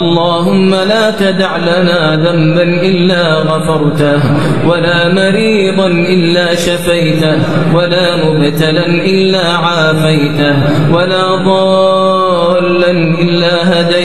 اللهم لا تدع لنا ذنبا إلا غفرته ولا مريضا إلا شفيته ولا مبتلا إلا عافيته ولا ضالا إلا هديته.